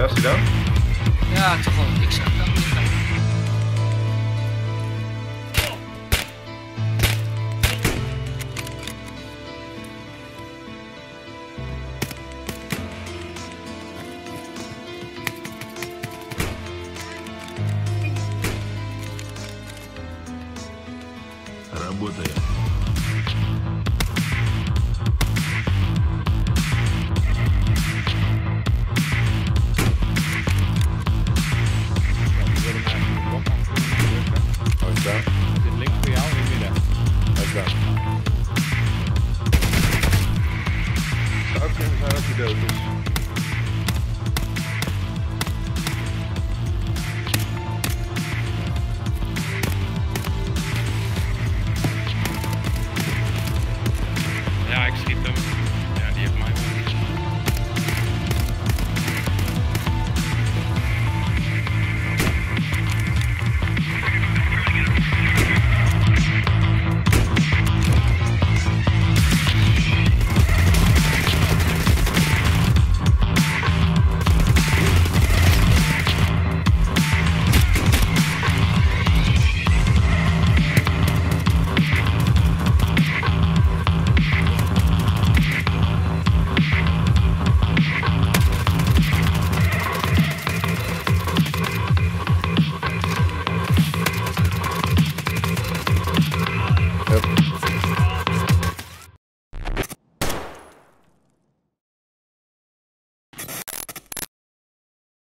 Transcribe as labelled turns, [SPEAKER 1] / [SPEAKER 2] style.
[SPEAKER 1] Ja, is gedaan?
[SPEAKER 2] Ja, ik zag wel niks aan.
[SPEAKER 3] Работаем.
[SPEAKER 1] Deus.